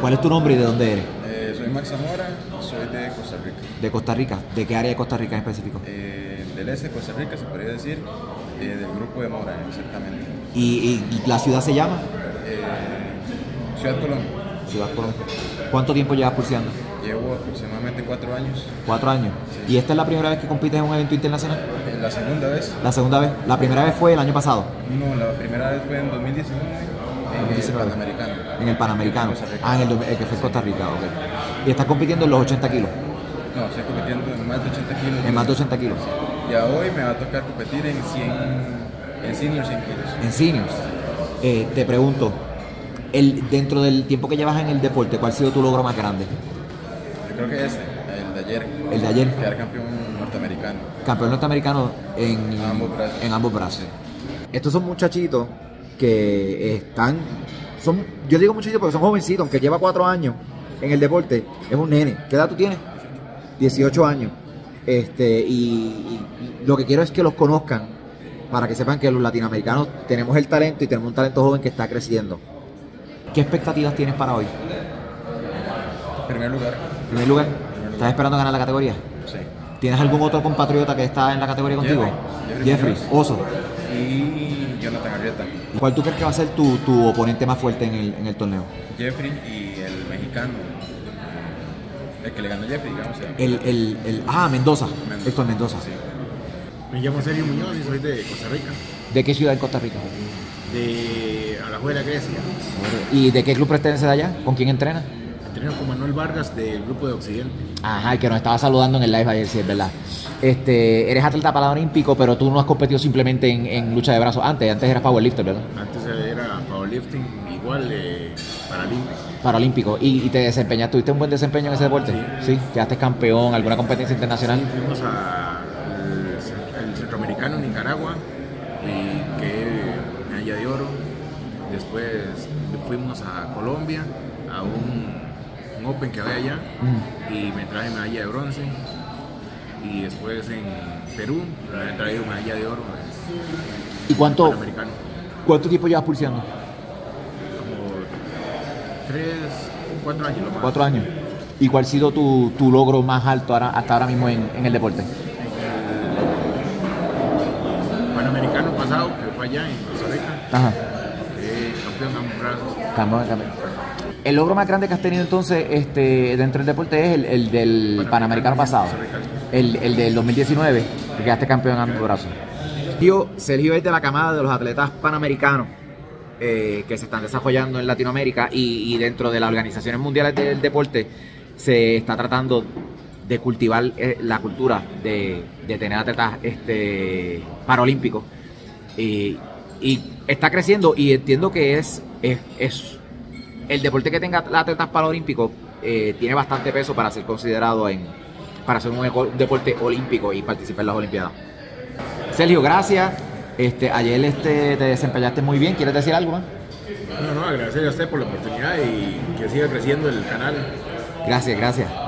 ¿Cuál es tu nombre y de dónde eres? Eh, soy Max Zamora, soy de Costa Rica. De Costa Rica. ¿De qué área de Costa Rica en específico? Eh, del este de Costa Rica, se podría decir, eh, del grupo de Mora, exactamente. ¿Y, y la ciudad se llama? Eh, Ciudad Colón. Ciudad Colombia. ¿Cuánto tiempo llevas pulseando? Llevo aproximadamente cuatro años. Cuatro años. ¿Y esta es la primera vez que compites en un evento internacional? Eh, La segunda vez, La segunda vez. La primera vez fue el año pasado, no, la primera vez fue en 2019, en 2019. el Panamericano. en el Panamericano. Costa Rica. Ah, en el, el que fue en Costa Rica, ok. Y estás compitiendo en los 80 kilos. No, estoy compitiendo en más de 80 kilos. En más de 80 kilos. Ya hoy me va a tocar competir en 100, en senior 100 kilos. En seniors. Eh, te pregunto, el, dentro del tiempo que llevas en el deporte, ¿cuál ha sido tu logro más grande? Yo creo que este, el de ayer. El de ayer. Quedar campeón norteamericano. Campeón norteamericano en Ambos brazos. En ambos brazos. Estos son muchachitos que están, son, yo digo muchachitos porque son jovencitos, aunque lleva cuatro años en el deporte, es un nene. ¿Qué edad tú tienes? 18 años. Este, y, y lo que quiero es que los conozcan para que sepan que los latinoamericanos tenemos el talento y tenemos un talento joven que está creciendo. ¿Qué expectativas tienes para hoy? Primer lugar, primer lugar, ¿estás esperando ganar la categoría? sí. ¿Tienes algún otro compatriota que está en la categoría contigo? Jeffrey. Jeffrey, Jeffrey Oso. Y Jonathan Arrieta. ¿Cuál tú crees que va a ser tu, tu oponente más fuerte en el, en el torneo? Jeffrey y el mexicano. El que le ganó a Jeffrey, digamos. El, el, el, ah, Mendoza. Mendoza. Héctor Mendoza. Sí. Me llamo Sergio Muñoz y soy de Costa Rica, ¿De qué ciudad en Costa Rica? de Alajuela, Grecia. ¿Y de qué club pertenece de allá? ¿Con quién entrena? Con Manuel Vargas del grupo de Occidente. Ajá, que nos estaba saludando en el live ayer, sí, es verdad. Este, eres atleta paralímpico, pero tú no has competido simplemente en, en lucha de brazos antes. Antes eras powerlifter, ¿verdad? Antes era powerlifting, igual eh, paralímpico. Paralímpico. ¿Y, y te desempeñaste? ¿Tuviste un buen desempeño en ese deporte? Sí. ¿Quedaste campeón? ¿Alguna competencia internacional? Fuimos al centroamericano en Nicaragua y que medalla de oro. Después fuimos a Colombia a un, un Open que había allá Mm. y me traje medalla de bronce. Y después en Perú me traído medalla de oro. ¿Y cuánto, cuánto tiempo llevas pulseando? Como tres, cuatro años lo más. Cuatro años. ¿Y cuál ha sido tu, tu logro más alto ahora- hasta ahora mismo en, en el deporte? Panamericano pasado, que fue allá en Costa Rica, Ajá. que campeón ambos brazos. Campeón, campeón. El logro más grande que has tenido entonces este, dentro del deporte es el, el del Panamericano pasado. El, el del 2019, que quedaste campeón en ambos brazos. Sergio, Sergio es de la camada de los atletas panamericanos eh, que se están desarrollando en Latinoamérica y, y dentro de las organizaciones mundiales del deporte se está tratando de cultivar eh, la cultura de, de tener atletas este, paralímpicos. Y, y está creciendo y entiendo que es, es, es el deporte que tenga atletas paralímpicos eh, tiene bastante peso para ser considerado en para ser un deporte olímpico y participar en las Olimpiadas. Sergio, gracias. Este, ayer este, te desempeñaste muy bien. ¿Quieres decir algo más? No, no, agradecerle a usted por la oportunidad y que siga creciendo el canal. Gracias, gracias.